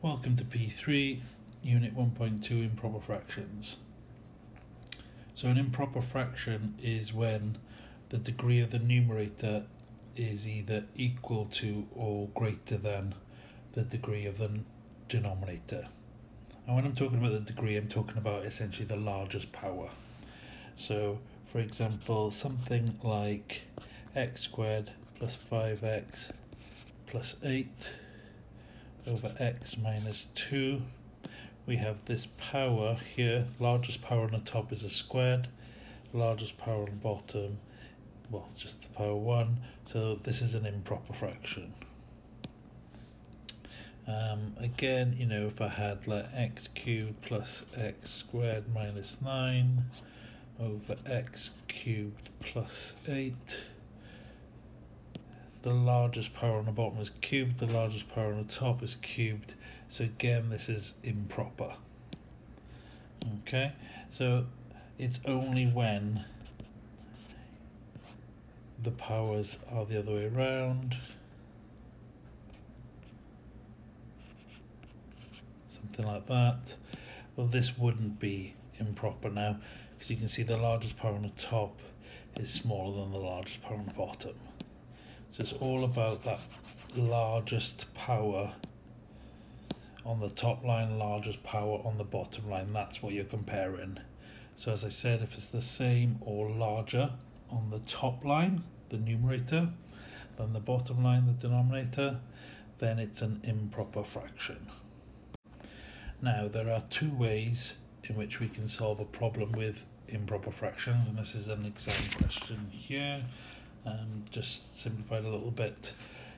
Welcome to P3, Unit 1.2 Improper Fractions. So an improper fraction is when the degree of the numerator is either equal to or greater than the degree of the denominator. And when I'm talking about the degree, I'm talking about essentially the largest power. So, for example, something like x squared plus 5x plus 8 over x minus 2 we have this power here. Largest power on the top is a squared. Largest power on the bottom well just the power 1 so this is an improper fraction. Um, again you know if I had like x cubed plus x squared minus 9 over x cubed plus 8 the largest power on the bottom is cubed, the largest power on the top is cubed. So again, this is improper. Okay, so it's only when the powers are the other way around. Something like that. Well, this wouldn't be improper now, because you can see the largest power on the top is smaller than the largest power on the bottom. So it's all about that largest power on the top line, largest power on the bottom line. That's what you're comparing. So as I said, if it's the same or larger on the top line, the numerator, than the bottom line, the denominator, then it's an improper fraction. Now, there are two ways in which we can solve a problem with improper fractions, and this is an exam question here um, just simplified a little bit.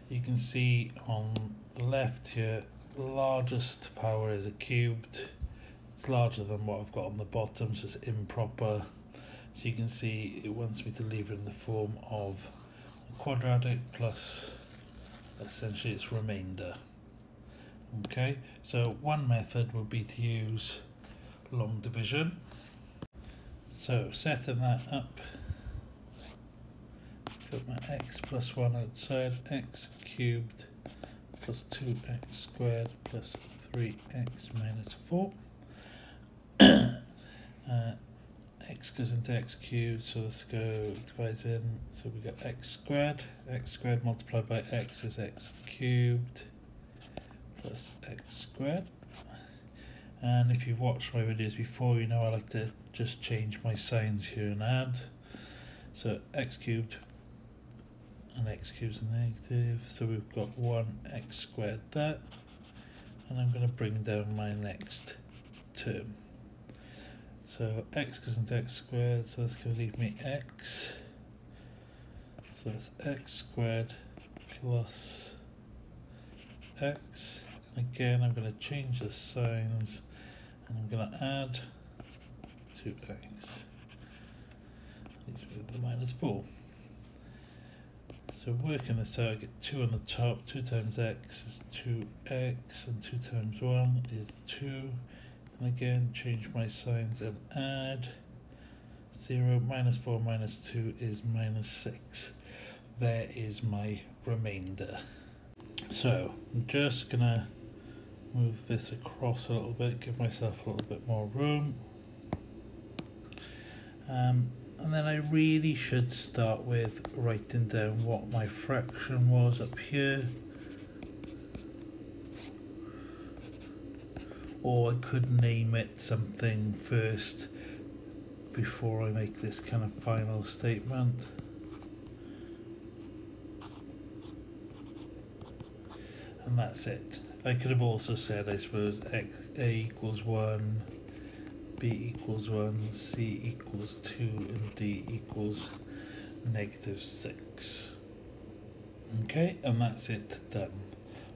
You can see on the left here largest power is a cubed. It's larger than what I've got on the bottom so it's improper. So you can see it wants me to leave it in the form of quadratic plus essentially its remainder. Okay so one method would be to use long division. So setting that up put my x plus 1 outside, x cubed plus 2x squared plus 3x minus 4. uh, x goes into x cubed, so let's go divide in. So we got x squared, x squared multiplied by x is x cubed plus x squared. And if you've watched my videos before, you know I like to just change my signs here and add. So x cubed and x cubed is negative so we've got 1x squared there and I'm going to bring down my next term. So x goes into x squared so that's going to leave me x so that's x squared plus x. Again I'm going to change the signs and I'm going to add 2x leaves me with the minus 4 so working this out, I get 2 on the top, 2 times x is 2x, and 2 times 1 is 2. And again, change my signs and add. 0 minus 4 minus 2 is minus 6. There is my remainder. So, I'm just going to move this across a little bit, give myself a little bit more room. Um, and then I really should start with writing down what my fraction was up here. Or I could name it something first before I make this kind of final statement. And that's it. I could have also said I suppose x a equals 1 b equals 1, c equals 2, and d equals negative 6. Okay, and that's it done.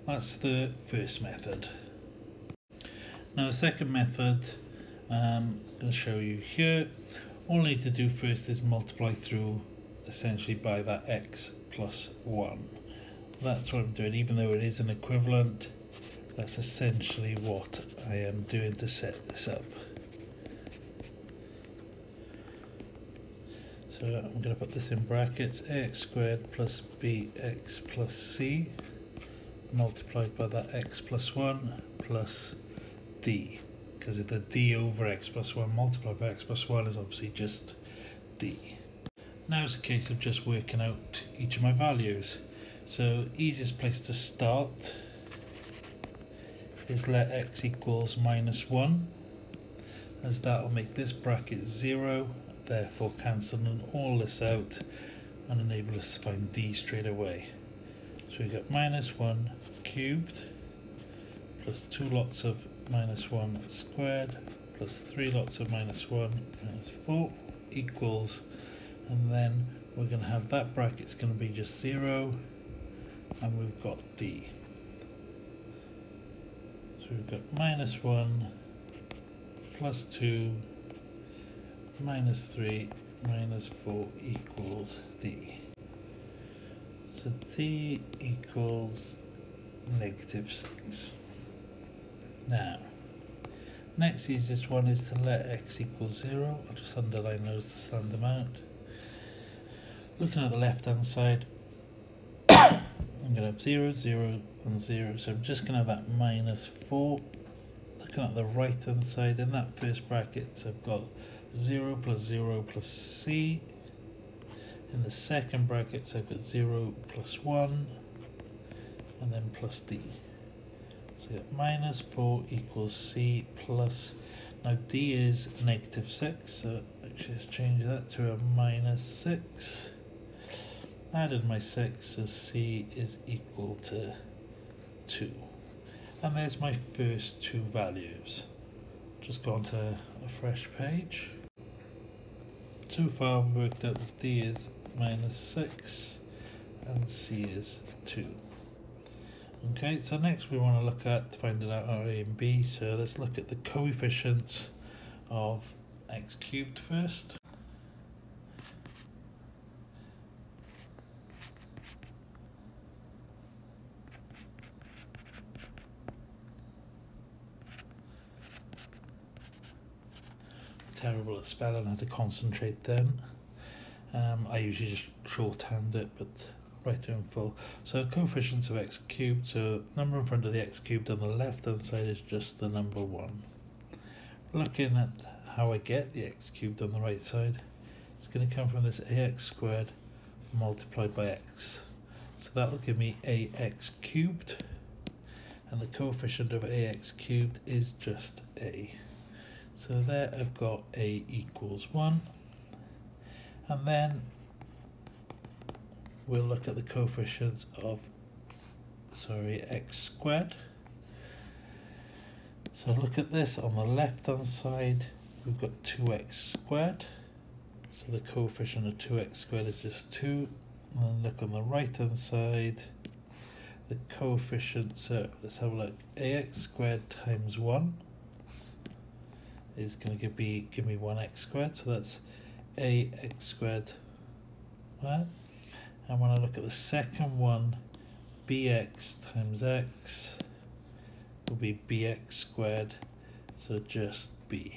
That's the first method. Now the second method, um, to show you here. All I need to do first is multiply through essentially by that x plus 1. That's what I'm doing, even though it is an equivalent, that's essentially what I am doing to set this up. So I'm going to put this in brackets, ax squared plus bx plus c multiplied by that x plus 1 plus d because the d over x plus 1 multiplied by x plus 1 is obviously just d. Now it's a case of just working out each of my values. So easiest place to start is let x equals minus 1 as that will make this bracket 0 therefore cancelling all this out and enable us to find d straight away. So we've got minus 1 cubed plus 2 lots of minus 1 squared plus 3 lots of minus 1 minus 4 equals and then we're going to have that bracket's going to be just 0 and we've got d. So we've got minus 1 plus 2 minus 3 minus 4 equals d. So d equals negative 6. Now, next easiest one is to let x equal 0. I'll just underline those to stand them out. Looking at the left hand side, I'm going to have 0, 0 and 0. So I'm just going to have that minus 4. Looking at the right hand side, in that first bracket, I've got 0 plus 0 plus c. In the second bracket, so I've got 0 plus 1 and then plus d. So minus 4 equals c plus, now d is negative 6, so actually let's change that to a minus 6. Added my 6, so c is equal to 2. And there's my first two values. Just go onto a fresh page. So far we worked out that d is minus 6 and c is 2. Okay, so next we want to look at finding out our a and b. So let's look at the coefficients of x cubed first. Spelling, I had to concentrate then. Um, I usually just shorthand it, but right in full. So coefficients of x cubed, so number in front of the x cubed on the left hand side is just the number 1. Looking at how I get the x cubed on the right side, it's going to come from this ax squared multiplied by x. So that will give me ax cubed, and the coefficient of ax cubed is just a. So there I've got a equals 1, and then we'll look at the coefficients of sorry x squared. So look at this. On the left hand side we've got 2x squared. So the coefficient of 2x squared is just 2 and then look on the right hand side the coefficient so let's have a look. Ax squared times 1 is going to give me give me 1x squared so that's ax squared right and when I look at the second one, bx times x will be bx squared, so just b.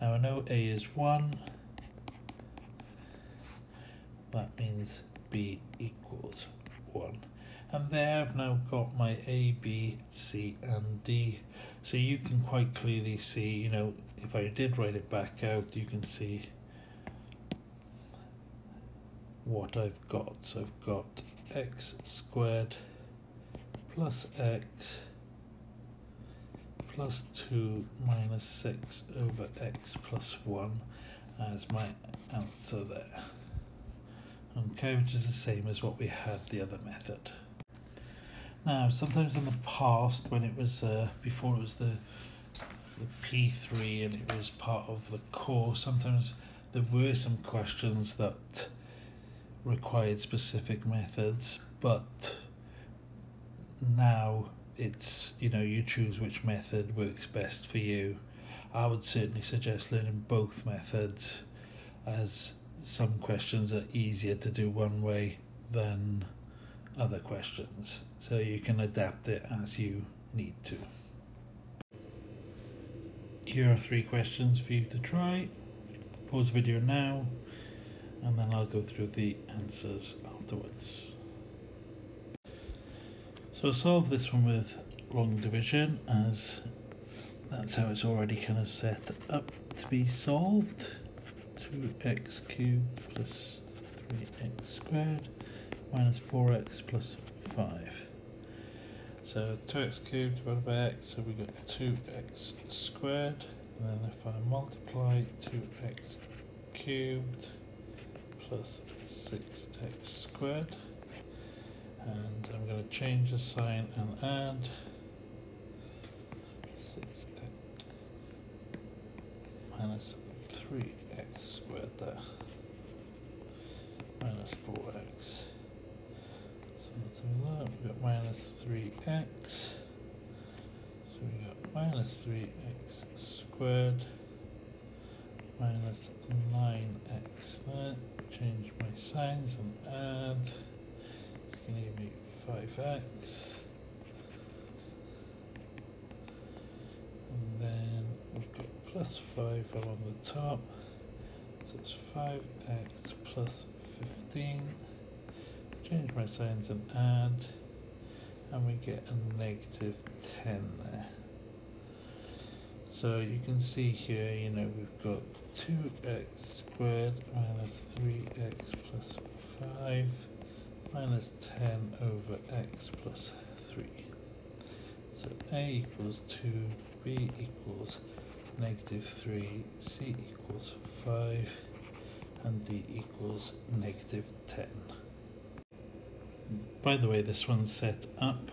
Now I know a is 1, that means b equals 1. And there I've now got my A, B, C and D. So you can quite clearly see, you know, if I did write it back out, you can see what I've got. So I've got x squared plus x plus 2 minus 6 over x plus 1 as my answer there. Okay, which is the same as what we had the other method. Now, sometimes in the past, when it was uh, before it was the the P3 and it was part of the course, sometimes there were some questions that required specific methods, but now it's you know you choose which method works best for you. I would certainly suggest learning both methods as some questions are easier to do one way than other questions so you can adapt it as you need to. Here are three questions for you to try. Pause the video now and then I'll go through the answers afterwards. So solve this one with long division as that's how it's already kind of set up to be solved. 2x cubed plus 3x squared minus 4x plus 5. So 2x cubed divided by x, so we got 2x squared. And then if I multiply 2x cubed plus 6x squared, and I'm going to change the sign and add 6x minus 3x squared there minus 4x so let's do that we've got minus 3x so we got minus 3x squared minus 9x there change my signs and add. It's going to give me 5x and then we've got plus 5 along the top. So it's 5x plus 15 change my signs and add and we get a negative 10 there. So you can see here you know we've got 2x squared minus 3x plus 5 minus 10 over x plus 3 so a equals 2 b equals negative 3 c equals 5 and d equals negative 10 by the way this one's set up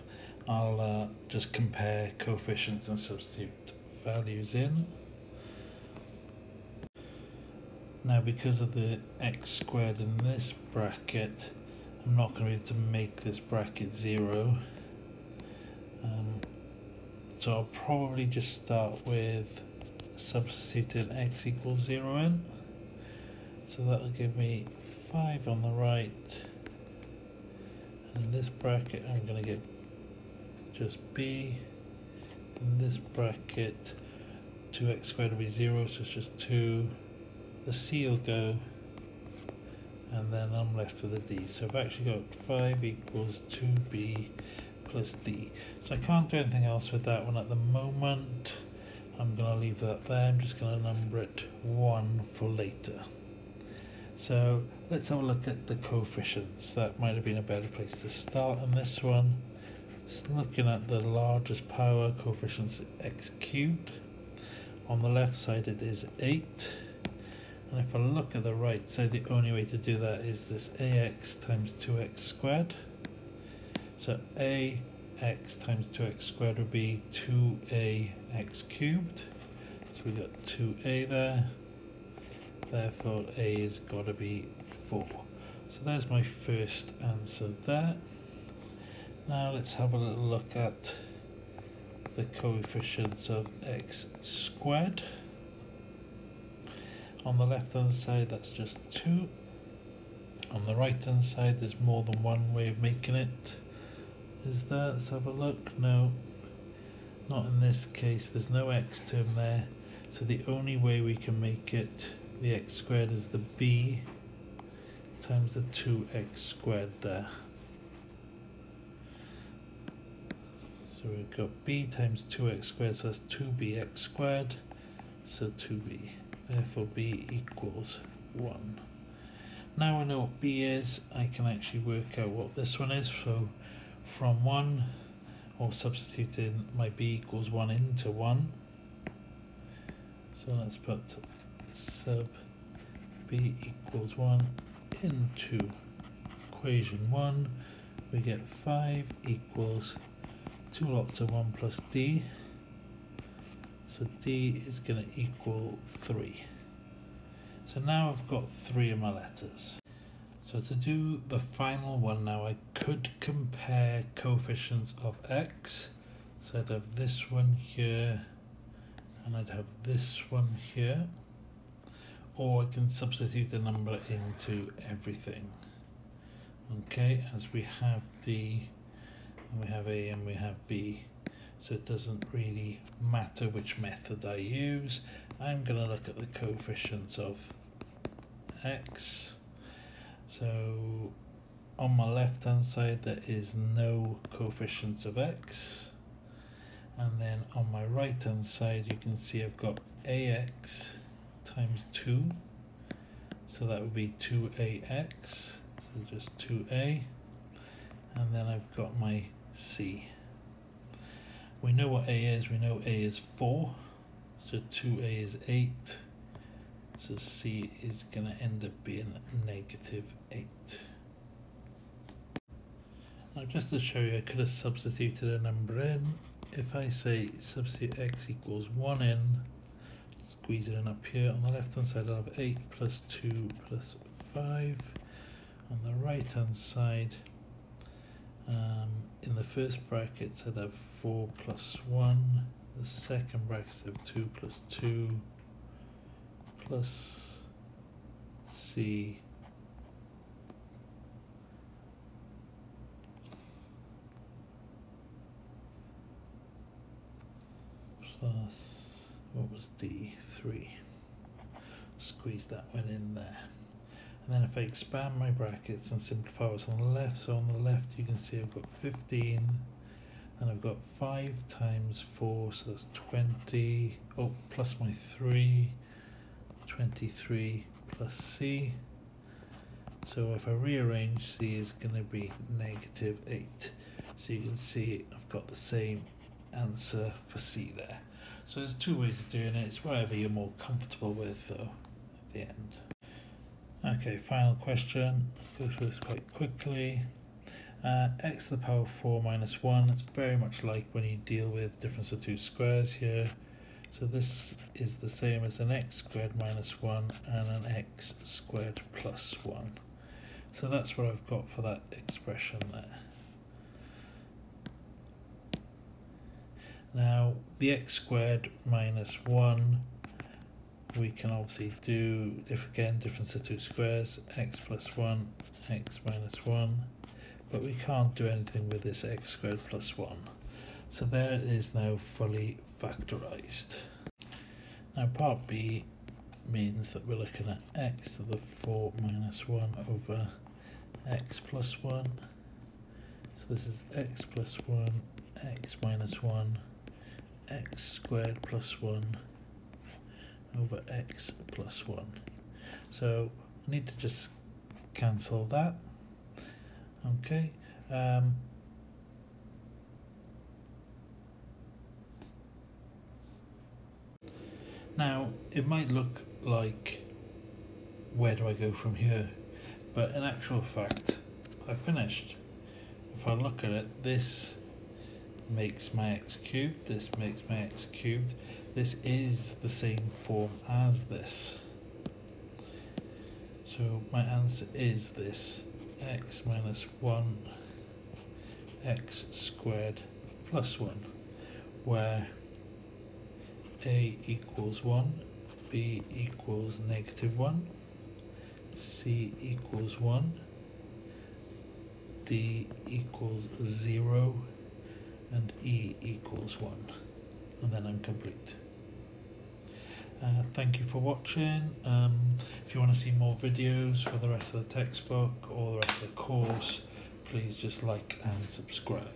I'll uh, just compare coefficients and substitute values in now because of the x squared in this bracket I'm not going to be able to make this bracket zero um, so I'll probably just start with substituting x equals 0 in. So that'll give me 5 on the right. And this bracket I'm going to get just b. In this bracket 2x squared will be 0, so it's just 2. The c will go. And then I'm left with a d. So I've actually got 5 equals 2b plus d. So I can't do anything else with that one at the moment. I'm going to leave that there. I'm just going to number it 1 for later. So let's have a look at the coefficients. That might have been a better place to start on this one. Looking at the largest power coefficients x cubed. On the left side it is 8. And if I look at the right side, the only way to do that is this ax times 2x squared. So ax times 2x squared would be 2ax cubed. So we got 2a there. Therefore a has got to be 4. So there's my first answer there. Now let's have a little look at the coefficients of x squared. On the left hand side that's just 2. On the right hand side there's more than one way of making it is there? Let's have a look. No, not in this case. There's no x term there. So the only way we can make it the x squared is the b times the 2x squared there. So we've got b times 2x squared, so that's 2bx squared, so 2b. Therefore b equals 1. Now I know what b is, I can actually work out what this one is. So from 1 or substituting my b equals 1 into 1 so let's put sub b equals 1 into equation 1 we get 5 equals 2 lots of 1 plus d so d is going to equal 3 so now I've got three of my letters so to do the final one now, I could compare coefficients of x. So I'd have this one here, and I'd have this one here. Or I can substitute the number into everything. Okay, as we have D, and we have A, and we have B. So it doesn't really matter which method I use. I'm going to look at the coefficients of x so on my left hand side there is no coefficients of x. and then on my right hand side you can see I've got ax times 2 so that would be 2ax so just 2a and then I've got my c. We know what a is we know a is 4 so 2a is 8 so c is going to end up being negative 8 now just to show you I could have substituted a number in. If I say substitute x equals 1 in, squeeze it in up here, on the left hand side I'll have 8 plus 2 plus 5, on the right hand side um, in the first bracket I'd have 4 plus 1, the second bracket I have 2 plus 2 plus c. Plus, what was D3? Squeeze that one in there. And then if I expand my brackets and simplify what's on the left, so on the left you can see I've got 15, and I've got 5 times 4, so that's 20, oh, plus my 3, 23 plus C. So if I rearrange, C is going to be negative 8. So you can see I've got the same answer for C there. So there's two ways of doing it. It's whatever you're more comfortable with though at the end. Okay, final question. Go through this quite quickly. Uh, x to the power of 4 minus 1. It's very much like when you deal with difference of two squares here. So this is the same as an x squared minus 1 and an x squared plus 1. So that's what I've got for that expression there. Now the x squared minus 1 we can obviously do if again difference of two squares x plus 1 x minus 1 but we can't do anything with this x squared plus 1 so there it is now fully factorized. Now part b means that we're looking at x to the 4 minus 1 over x plus 1 so this is x plus 1 x minus 1 x squared plus 1 over x plus 1. So I need to just cancel that. Okay. Um, now it might look like where do I go from here but in actual fact I finished. If I look at it this makes my x cubed, this makes my x cubed. This is the same form as this. So my answer is this, x minus 1 x squared plus 1, where a equals 1, b equals negative 1, c equals 1, d equals 0, and E equals 1 and then I'm complete. Uh, thank you for watching. Um, if you want to see more videos for the rest of the textbook or the rest of the course, please just like and subscribe.